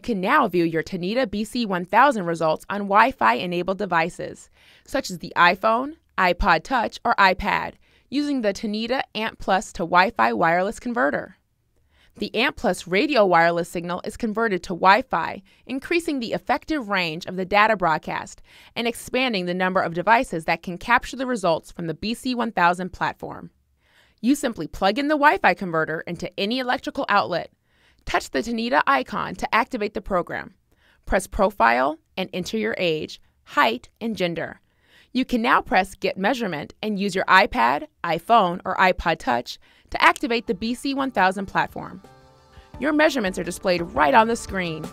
can now view your Tanita BC1000 results on Wi Fi enabled devices, such as the iPhone, iPod Touch, or iPad, using the Tanita ANT Plus to Wi Fi wireless converter. The ANT Plus radio wireless signal is converted to Wi Fi, increasing the effective range of the data broadcast and expanding the number of devices that can capture the results from the BC1000 platform. You simply plug in the Wi Fi converter into any electrical outlet, touch the Tanita icon to activate the program, press Profile, and enter your age, height, and gender. You can now press Get Measurement and use your iPad, iPhone, or iPod Touch to activate the BC1000 platform. Your measurements are displayed right on the screen.